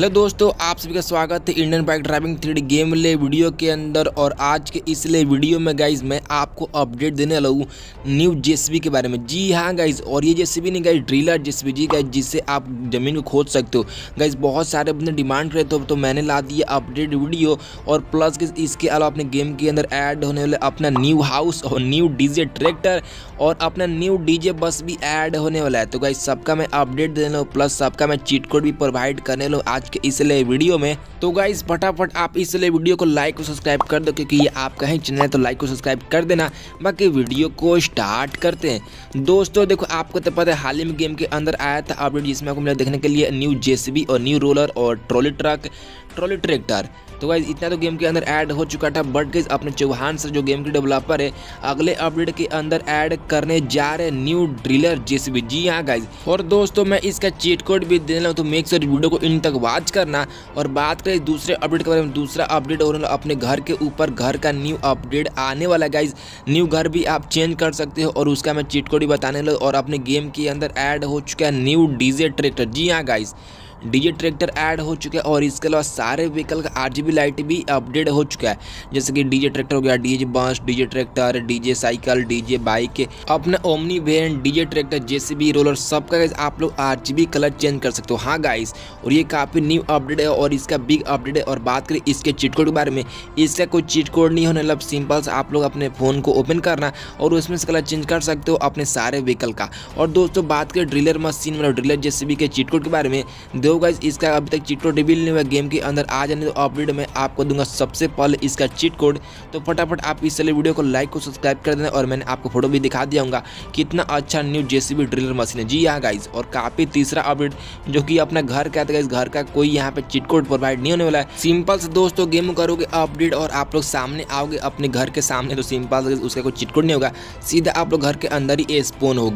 Hello दोस्तों आप सभी का स्वागत है Indian bike driving three game ले वीडियो के अंदर। और आज के इसलिए वीडियो में गाइज़ मैं आपको अपडेट देने वाला हूँ न्यू जेसीबी के बारे में। जी हाँ गाइज़ और ये जेसीबी नहीं गाइज़ ड्रिलर जेसीबी जी गाइज़ जिससे आप ज़मीन को खोद सकते हो। गाइज़ बहुत सारे अपने डिमांड करे तो, तो मैंने ला दिया अपडेट वीडियो। और प्लस इसके अलावा अपने गेम के अंदर ऐड होने वाले अपना न्यू हाउस और न्यू डीजे ट्रैक्टर और अपना न्यू डीजे बस भी ऐड होने वाला है। तो गाइज़ सबका मैं अपडेट देने लो प्लस सबका मैं चीट कोड भी प्रोवाइड करने लो आज के इसलिए वीडियो में। तो गाइज़ फटाफट आप इसलिए वीडियो को लाइक और सब्सक्राइब कर दो, क्योंकि ये आपका ही चैनल है तो लाइक और सब्सक्राइब कर देना। बाकी वीडियो को स्टार्ट करते हैं। दोस्तों, देखो, आपको तो पता है, हाल ही में गेम के अंदर आया था अपडेट जिसमें आपको मिला देखने के लिए न्यू जेसीबी और न्यू रोलर और ट्रॉली ट्रक ट्रॉली ट्रैक्टर तो गाइज़ इतना तो गेम के अंदर ऐड हो चुका था बट गाइज़ अपने चौहान सर जो गेम के डेवलपर है, अगले अपडेट के अंदर ऐड करने जा रहे न्यू ड्रिलर जेसीबी। जी हाँ गाइज़ और दोस्तों, मैं इसका चीट कोड भी देने लूँ तो मेक श्योर वीडियो को इन तक वॉच करना। और बात करें दूसरे अपडेट के बारे में, दूसरा अपडेट और अपने घर के ऊपर घर का न्यू अपडेट आने वाला गाइज़ न्यू घर भी आप चेंज कर सकते हो, और उसका मैं चीट कोड भी बताने लगा और अपने गेम के अंदर ऐड हो चुका है न्यू डीजे ट्रैक्टर जी हाँ गाइज़ डीजे ट्रैक्टर ऐड हो चुका है और इसके अलावा सारे व्हीकल का आरजीबी लाइट भी अपडेट हो चुका है। जैसे कि डीजे ट्रैक्टर हो गया, DJ bus, DJ tractor, DJ cycle, DJ bike, अपने Omni van, DJ tractor, JCB, roller सबका आप लोग आरजीबी कलर चेंज कर सकते हो। हाँ गाइस और ये काफ़ी न्यू अपडेट है और इसका बिग अपडेट है। और बात करें इसके चिट कोड के बारे में इसका कोई चिटकोड नहीं होने मतलब सिंपल से आप लोग अपने फ़ोन को ओपन करना और उसमें से कलर चेंज कर सकते हो अपने सारे व्हीकल का। और दोस्तों, बात करें ड्रिलर मशीन मतलब ड्रिलर जेसीबी के चिट कोड के बारे में दो गाइज़ इसका अभी तक चीट कोड रिवील नहीं हुआ गेम के अंदर, आ जाने तो अपडेट में, आपको दूँगा सबसे पहले इसका चीट कोड तो फटाफट आप इस चले वीडियो को लाइक को सब्सक्राइब कर देना और मैंने आपको फ़ोटो भी दिखा दिया हूँ कितना अच्छा न्यू जेसीबी ड्रिलर मशीन है। जी हाँ गाइज़ और काफ़ी तीसरा अपडेट जो कि अपना घर का था घर का कोई यहाँ पे चिट कोड प्रोवाइड नहीं होने वाला है। सिंपल से दोस्तों गेम करोगे अपडेट और आप लोग सामने आओगे अपने घर के सामने तो सिंपल से उसका कोई चिट कोड नहीं होगा। सीधा आप लोग घर के अंदर ही स्पोन हो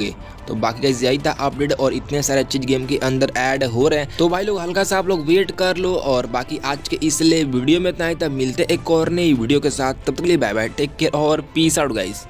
तो बाकी का यही था अपडेट और इतने सारे चीज़ गेम के अंदर ऐड हो रहे हैं। तो भाई लोग, हल्का सा आप लोग वेट कर लो और बाकी आज के इसलिए वीडियो में इतना ही तब मिलते एक और नई वीडियो के साथ। तब तक लिए बाय बाय टेक केयर और पीस आउट गाइस